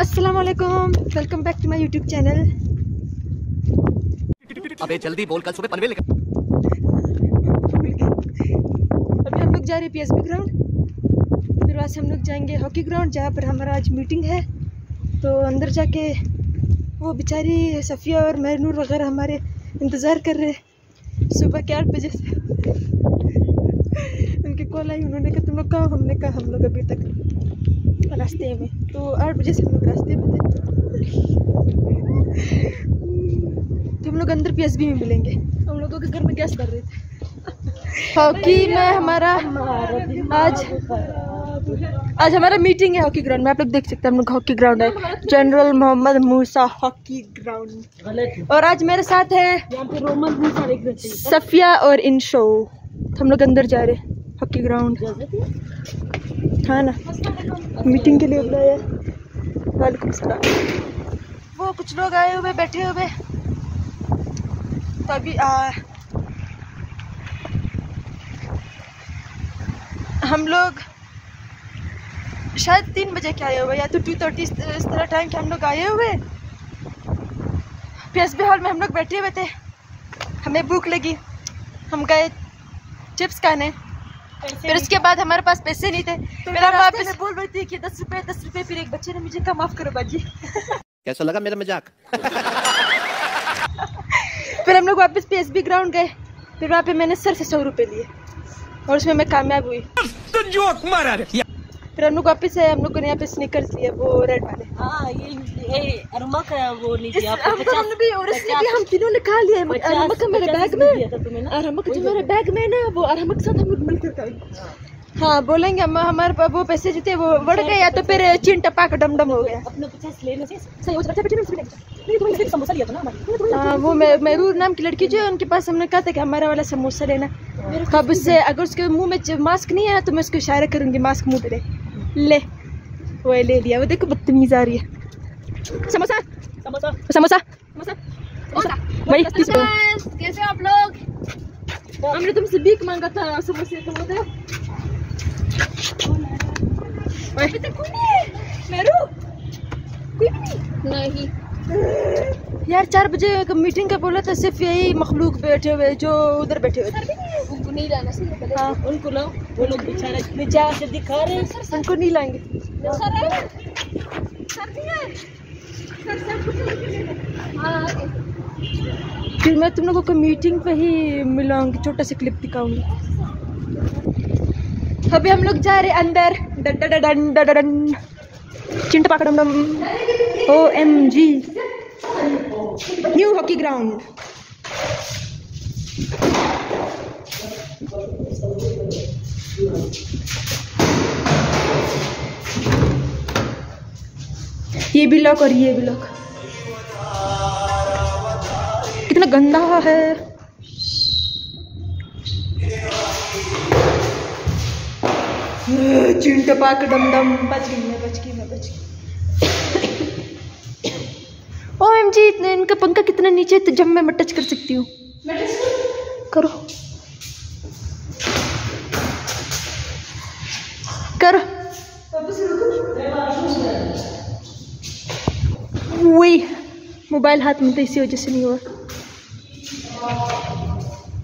अस्सलाम वालेकुम welcome back to my YouTube channel अबे जल्दी बोल कल सुबह पनवेल अभी हम लोग जा रहे हैं पीएसबी ग्राउंड फिर वहाँ से हम लोग जाएँगे हॉकी ग्राउंड जहाँ पर हमारा आज मीटिंग है। तो अंदर जाके वो बेचारी सफ़िया और महनूर वगैरह हमारे इंतज़ार कर रहे हैं। सुबह के आठ बजे से। उनकी कॉल आई उन्होंने कहा तुम लोग कहाँ? हमने कहा हम लोग अभी तक रास्ते में। तो आठ बजे से हम लोग रास्ते में थे। तो हम लोग अंदर पीएसबी में मिलेंगे। हम लोगों के घर में गैस भर रहे थे। हॉकी में हमारा आज आज हमारा मीटिंग है हॉकी ग्राउंड में। आप लोग देख सकते हैं हम लोग हॉकी ग्राउंड है। General Mohammad Musa hockey ground और आज मेरे साथ है सफिया और इनशो हम लोग अंदर जा रहे हैं हॉकी ग्राउंड हाँ ना मीटिंग के लिए बुलाया वालेकुम सलाम वो कुछ लोग आए हुए बैठे हुए। तो अभी आ, हम लोग शायद तीन बजे के आए हुए या तो टू थर्टी इस तरह टाइम के हम लोग आए हुए। पी एस बी हॉल में हम लोग बैठे हुए थे। हमें भूख लगी। हम गए चिप्स खाने। फिर उसके बाद हमारे पास पैसे नहीं थे। फिर हम वापस बोल रही थी कि दस रुपए दस रुपए फिर एक बच्चे ने मुझे कम माफ़ करो बाजी। कैसा लगा मेरा मज़ाक? फिर हम लोग वापस पी एस बी ग्राउंड गए। फिर वहाँ पे मैंने सर से सौ रुपए लिए और उसमें मैं कामयाब हुई। तो जोक मारा रे। फिर हम लोग वापस आए हम लोग ने यहाँ पे स्निकर्स लिए वो रेड वाले। हाँ ये ये अरुमा का वो इस- लीजिए आपको हमको पचास हमने भी और इसने भी हम तीनों ने खा लिया का मेरे बैग में ना? जो मेरे बैग में ना वो के साथ हम लोग मिलकर हाँ बोलेंगे हम हमारे पास वो पैसे जो थे वो बढ़ गए या तो फिर चिन टपा का डम डम हो गया। हो ना वो मैं नाम की लड़की जो है उनके पास हमने कहा था कि हमारा वाला समोसा लेना। तो अब उससे अगर उसके मुँह में मास्क नहीं है तो मैं उसको इशारा करूँगी मास्क मुँह पे ले ले। वो ले लिया। वो देखो बदतमीज आ रही है। समोसा। समोसा। समोसा। समोसा। रुपए कैसे आप लोग? हमने तुमसे भीख मांगा था समोसे तुम बताओ अभी तक कोई नहीं है। मेरू? कोई भी नहीं। नहीं। यार चार बजे मीटिंग का बोला था सिर्फ़ यही मखलूक बैठे हुए जो उधर बैठे हुए थे। उनको नहीं लाना हाँ। उनको लो वो लोग बेचारे चाह से दिखा रहे हैं। उनको नहीं लाएँगे। फिर मैं तुम लोगों को मीटिंग पे ही मिलाऊँगी, छोटा सा क्लिप दिखाऊँगी। अभी हम लोग जा रहे अंदर। चिंट पाकड़म डम। O M G new hockey ground ये भी लॉक और ये भी लॉक कितना गंदा है। चिंट पाक डम डम बच गई मैं, बच गई मैं, बच गई। ओ एम जी इतने, इनका पंखा कितना नीचे तो जब मैं टच कर सकती हूँ। करो। करो। वही मोबाइल हाथ में तो इसी वजह से नहीं हुआ।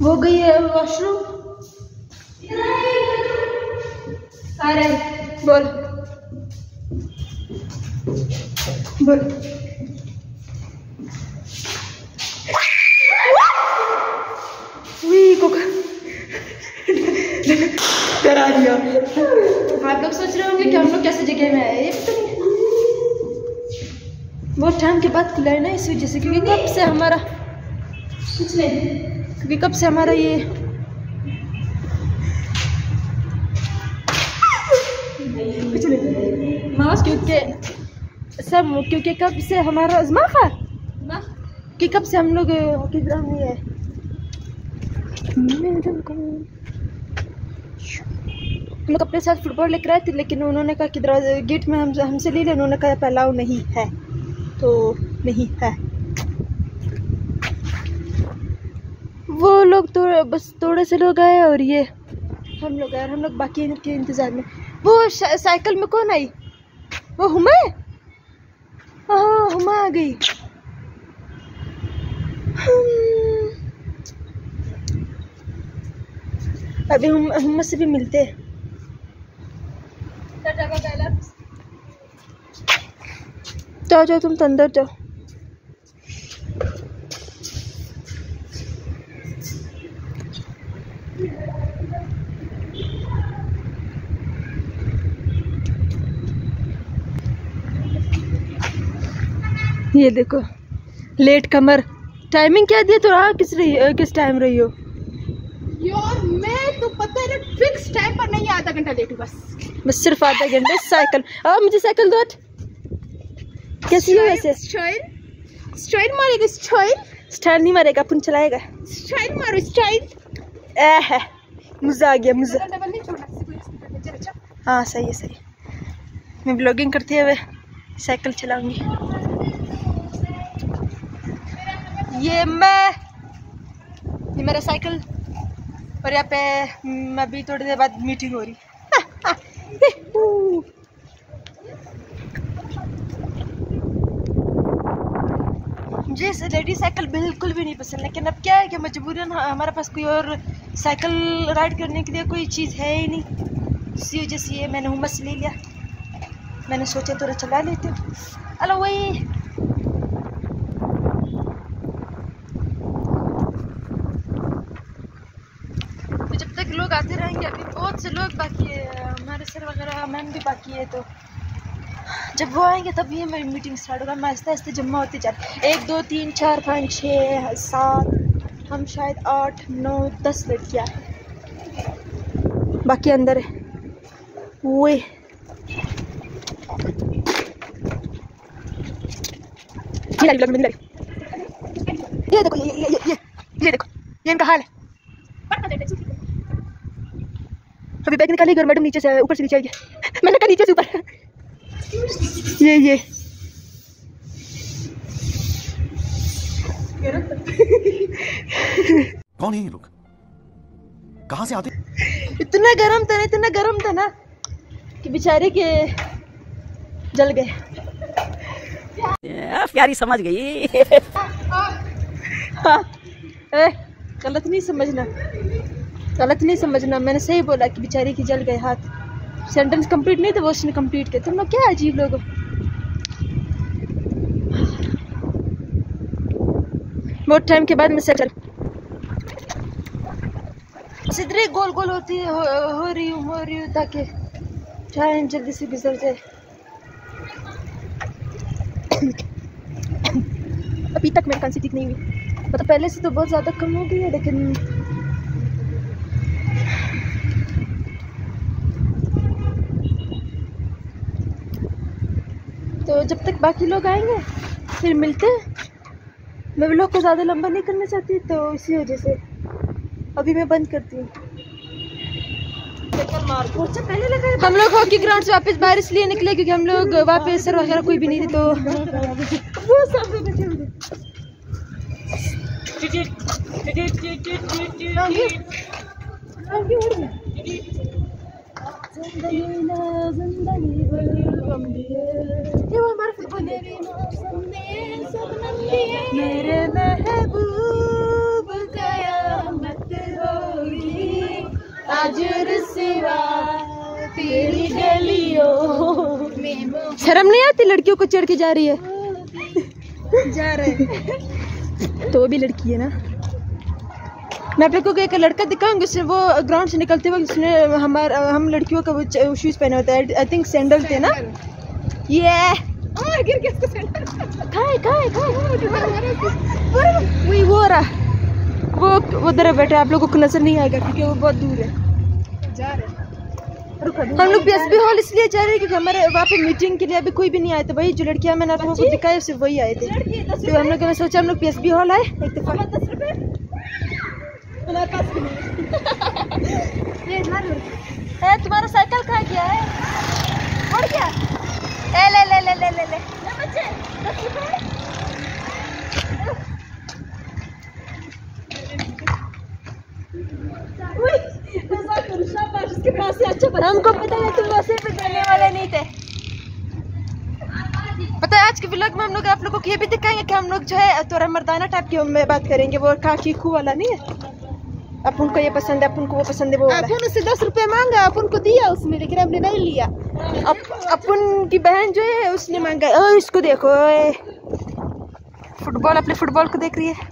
वो गई है वॉशरूम बोल। बोल उई, कोका डरा दिया आप लोग सोच रहे होंगे कि हम लोग कैसे जगह में आए? ये तो नहीं बहुत टाइम के बाद खुला है ना इस वजह से क्योंकि कब से हमारा कुछ नहीं। क्योंकि कब से हमारा ये कुछ नहीं। क्योंकि सब क्योंकि कब से हमारा अजमा खा कि कब से हम लोग हॉकी ग्राउंड में है हम लोग अपने साथ फुटबॉल लेकर आए थे, लेकिन उन्होंने कहा कि गेट में हम, हमसे ले लें। उन्होंने कहा अलाउ नहीं है। तो नहीं है। वो लोग तो बस थोड़े से लोग आए और ये हम लोग आए, हम लोग बाकी के इंतज़ार में। वो साइकिल में कौन आई? वो हुमा हाँ? हम आ गई। अभी हम हम से भी मिलते हैं। जाओ जाओ तुम तो अंदर जाओ। ये देखो लेट कमर। टाइमिंग क्या दिया तो रहा किस रही किस टाइम रही हो? यार मैं तो पता है फिक्स टाइम पर नहीं आधा घंटा लेट हूँ बस। बस सिर्फ़ आधा घंटे साइकिल। अब मुझे साइकिल दो कैसी हो वैसे स्टाइल स्टाइल मारेगा स्टाइल स्टाइल नहीं मारेगा अपन चलाएगा। स्टाइल मारो स्टाइल ए है मज़ा आ गया मज़ा। हाँ सही है सही। मैं ब्लॉगिंग करते हुए साइकिल चलाऊँगी। ये मैं ये मेरा साइकिल और यहाँ पे मैं अभी थोड़ी देर बाद मीटिंग हो रही। मुझे लेडी साइकिल बिल्कुल भी नहीं पसंद। लेकिन अब क्या है कि मजबूरन हमारे पास कोई और साइकिल राइड करने के लिए कोई चीज़ है ही नहीं। इसी वजह से ये मैंने हुमस ले लिया। मैंने सोचा थोड़ा चला लेते हूँ। हेलो वही। तो जब तक लोग आते रहेंगे, अभी बहुत से लोग बाकी है, हमारे सर वगैरह मैम भी बाकी है तो जब वो आएँगे तभी हमारी मीटिंग स्टार्ट होगा। हम आहिस्ते आहिस्ते जमा होते जा एक, दो, तीन, चार, पाँच छः सात, हम शायद आठ, नौ, दस लड़कियाँ बाकी अंदर है। वो। ये। ये देखो, ये ये ये ये ये देखो, ये इनका हाल है। अभी बैग निकाली और मैडम नीचे से, ऊपर से नीचे आई मैंने कहा नीचे से ऊपर। ये ये। कौन है ये लोग? कहाँ से आते? इतना गर्म था ना इतना गर्म था ना कि बेचारे के जल गए। प्यारी समझ गई। हाँ। गलत नहीं समझना। गलत नहीं समझना। मैंने सही बोला कि बेचारे की जल गए हाथ। सेंटेंस कंप्लीट नहीं था वो उसने कंप्लीट किया। तुम लोग क्या अजीब लोग बहुत टाइम के बाद मैं से चल गोल गोल होती है हो, हो रही हूँ हो रही हूँ ताकि टाइम जल्दी से गुजर जाए। अभी तक मेरी खांसी ठीक नहीं हुई। मतलब पहले से तो बहुत ज़्यादा कम हो गई है लेकिन जब तक बाकी लोग आएँगे फिर मिलते हैं। मैं व्लॉग को ज़्यादा लंबा नहीं करना चाहती तो इसी वजह से अभी मैं बंद करती हूँ। हम लोग हॉकी ग्राउंड से वापस बाहर इसलिए निकले क्योंकि हम लोग वापस सर वगैरह कोई भी नहीं थे तो वो सब लोग हुए। ये फुटबॉल मेरे महबूब कयामत होगी। आज रुसवा तेरी गलियों में शर्म नहीं आती लड़कियों को चढ़ के जा रही है? जा रहे तो भी लड़की है ना? मैं आप लोगों को एक लड़का दिखाऊँगी उसने वो ग्राउंड से निकलते वक्त उसने हमारे हम लड़कियों का वो शूज़ पहने होते हैं। आई थिंक सैंडल थे ना? ये गिर गया खाए खाए खाए वही वो रहा वो उधर बैठे आप लोगों को नज़र नहीं आएगा क्योंकि वो बहुत दूर है। जा रहे हम लोग पीएसबी हॉल इसलिए जा रहे हैं क्योंकि हमारे वहाँ पे मीटिंग के लिए अभी कोई भी नहीं आए थे। वही जो लड़कियाँ मैंने आप लोगों को दिखाई सिर्फ़ वही आए थे। तो हम लोग ने सोचा हम लोग पीएसबी हॉल आए। एक दफ़ा। है। है तुम्हारा साइकिल कहाँ गया है? ले ले ले ले ले ले। ले बच्चे अच्छा हमको पता है तुम वैसे भी करने वाले नहीं थे। पता है आज के ब्लॉग में हम लोग आप लोगों को ये भी दिखाएँगे कि हम लोग जो है थोड़ा मर्दाना टाइप की बात करेंगे वो काकी खू वाला नहीं है? अपन को ये पसंद है अपन को वो पसंद है वो अपन उससे दस रुपए मांगा अपन को दिया उसने लेकिन हमने नहीं लिया अप, अपन की बहन जो है उसने मांगा ओ इसको देखो ए। फुटबॉल अपने फुटबॉल को देख रही है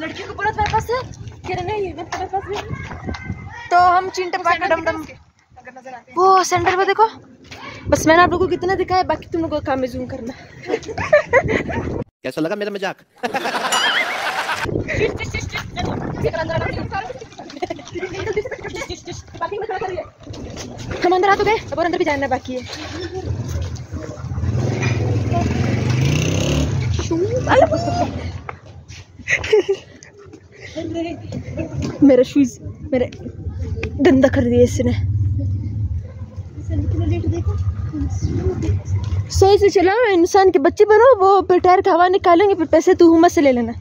लड़की को बोला तुम्हारे पास है कह रहे नहीं है तुम्हारे पास नहीं तो हम चिंटे पा के डम डम वो सेंटर पे देखो। बस मैंने आप लोगों को कितना दिखाया बाकी तुम लोगों का काम जूम करना। कैसा लगा मेरा मज़ाक? हम अंदर आ तो गए अब और अंदर भी जाना बाकी है। मेरा शूज़ मेरे गंदा कर दिया इसने। सही से चलाओ इंसान के बच्चे बनो वो फिर टायर का हवा निकालेंगे फिर पैसे तू हुमत से ले लेना।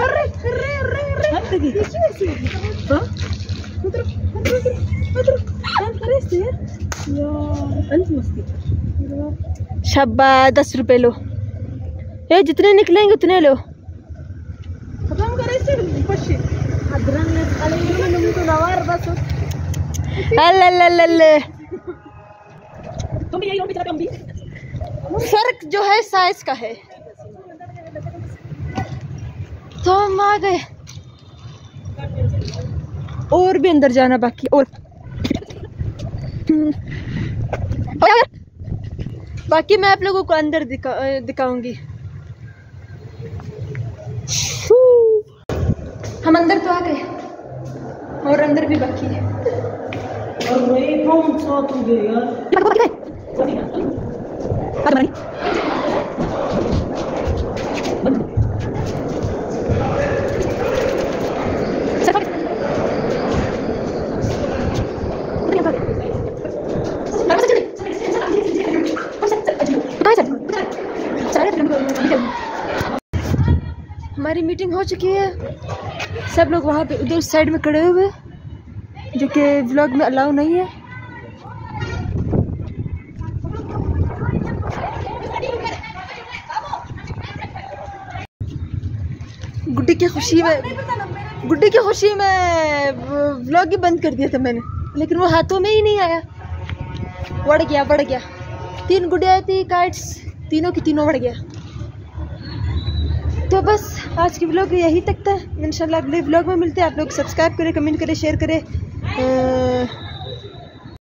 अरे अरे अरे अरे। हाँ? शब्बा दस रुपए लो। ये जितने निकलेंगे उतने लो। खत्म करे इससे पश्चिम अदरंग ने खाली ये नमूने तो नवार बस अल्लल्लल्लल्ले। तुम भी यही तुम भी फ़र्क जो है साइज़ का है। तो हम आ गए। और भी अंदर जाना बाकी और बाकी मैं आप लोगों को अंदर दिखा दिखाऊँगी। हम अंदर तो आ गए और अंदर भी बाकी है। अरे हमारी मीटिंग हो चुकी है। सब लोग वहाँ पे उधर साइड में खड़े हुए जो कि व्लॉग में अलाउ नहीं है। गुड्डी की खुशी में गुड्डी की खुशी में व्लॉग ही बंद कर दिया था मैंने। लेकिन वो हाथों में ही नहीं आया। बढ़ गया बढ़ गया। तीन गुड़िया थी, काइट्स। तीनों की तीनों बढ़ गया। तो बस, आज की व्लॉग यही तक था। इंशाल्लाह अगले व्लॉग में मिलते हैं। आप लोग सब्सक्राइब करें कमेंट करें शेयर करें।